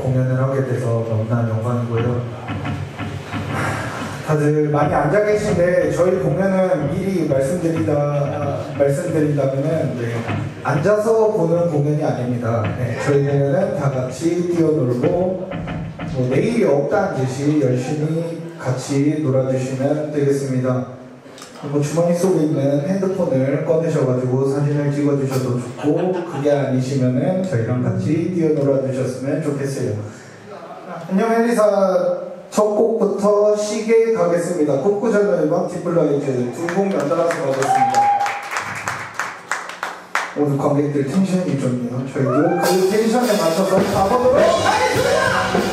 공연을 하게 돼서 너무나 영광이고요. 다들 많이 앉아 계신데 저희 공연은 미리 말씀드리다 말씀드린다면은 네, 앉아서 보는 공연이 아닙니다. 네, 저희 공연은 다 같이 뛰어놀고 뭐 내일이 없다는 듯이 열심히 같이 놀아주시면 되겠습니다. 뭐 주머니 속에 있는 핸드폰을 꺼내셔가지고 사진을 찍어주셔도 좋고 그게 아니시면은 저희랑 같이 뛰어놀아 주셨으면 좋겠어요. 안녕 헬리사 첫 곡부터 시계 가겠습니다. 곡구전 음악 디플라이즈 두곡 연달아서 가겠습니다. 오늘 관객들 텐션이 좋네요. 저희도 그 텐션에 맞춰서 가보도록 하겠습니다.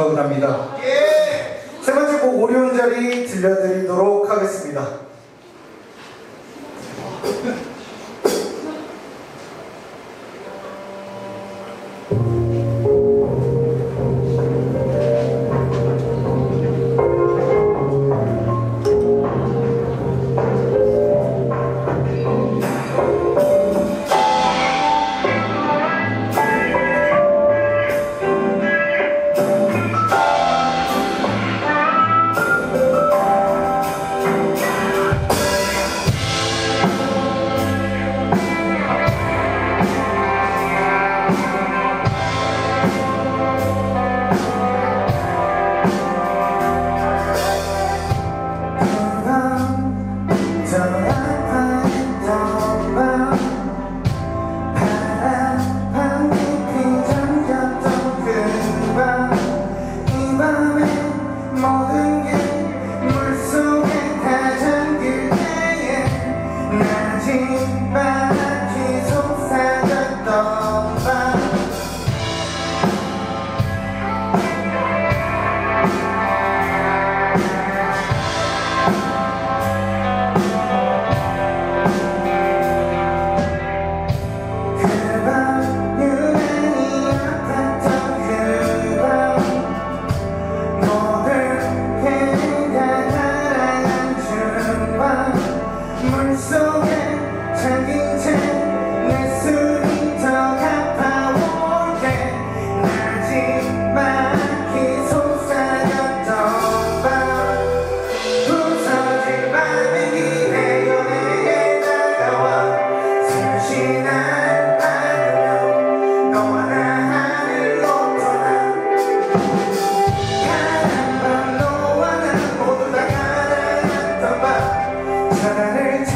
축복합니다. 예! 세 번째 곡 오리온 자리 들려드리도록 하겠습니다. words.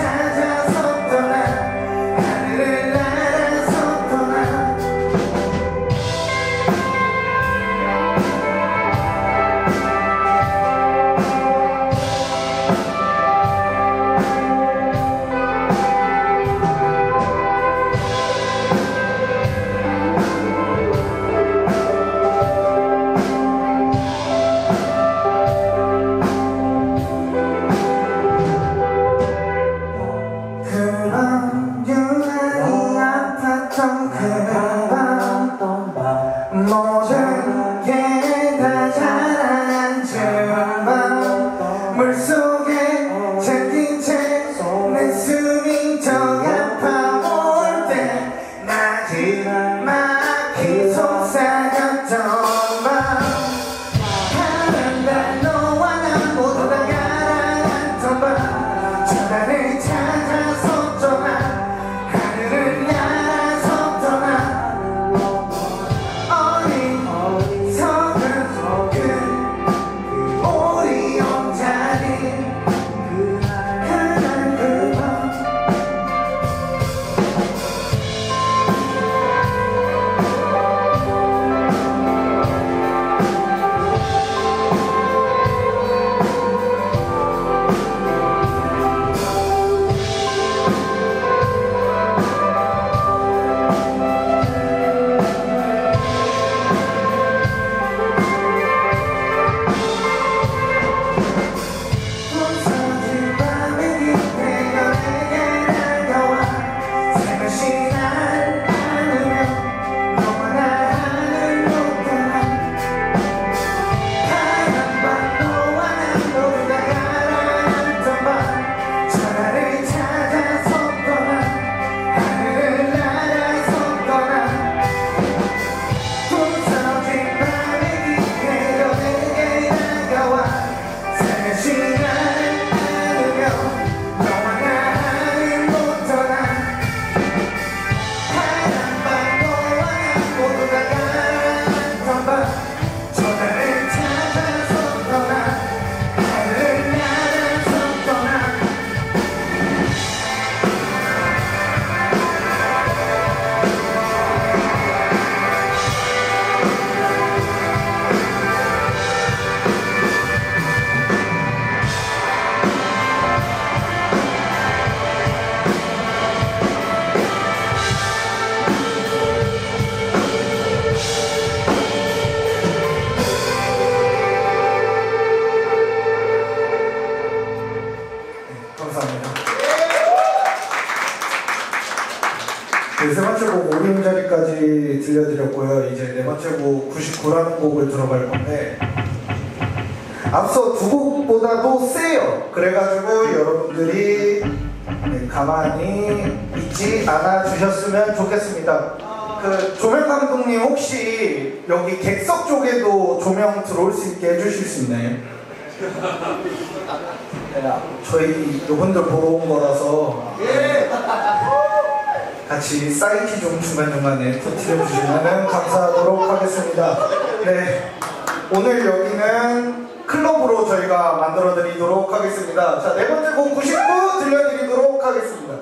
이제 네 번째 곡 99라는 곡을 들어갈 건데 앞서 두 곡보다도 세요. 그래가지고 여러분들이 네, 가만히 있지 않아 주셨으면 좋겠습니다. 그 조명 감독님 혹시 여기 객석 쪽에도 조명 들어올 수 있게 해주실 수 있나요? 네, 저희 이분들 보러 온 거라서 같이 사이키 좀 중간중간에 터트려 주시면 감사하도록 하겠습니다. 네, 오늘 여기는 클럽으로 저희가 만들어 드리도록 하겠습니다. 자, 네 번째 곡 99 들려드리도록 하겠습니다.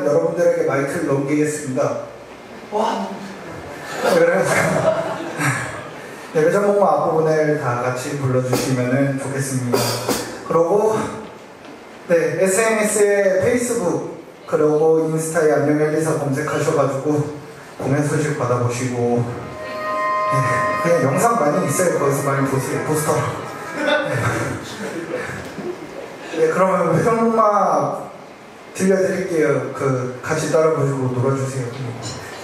여러분들에게 마이크를 넘기겠습니다. 와. 그래서 네, 회전목마 앞부분을 다 같이 불러주시면 좋겠습니다. 그리고 네, SNS에 페이스북 그리고 인스타에 안녕 엘리사 검색하셔가지고 공연 소식 받아보시고 네, 그냥 영상 많이 있어요. 거기서 많이 보세요. 보스터. 네, 그러면 회전목마 들려드릴게요. 그 같이 따라 부르고 놀아주세요.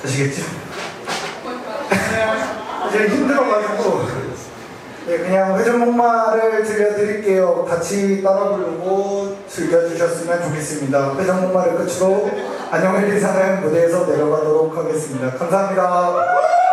아시겠죠? 이제 힘들어가지고 네, 그냥 회전목마를 들려드릴게요. 같이 따라 부르고 즐겨주셨으면 좋겠습니다. 회전목마를 끝으로 안녕 엘리사는 무대에서 내려가도록 하겠습니다. 감사합니다.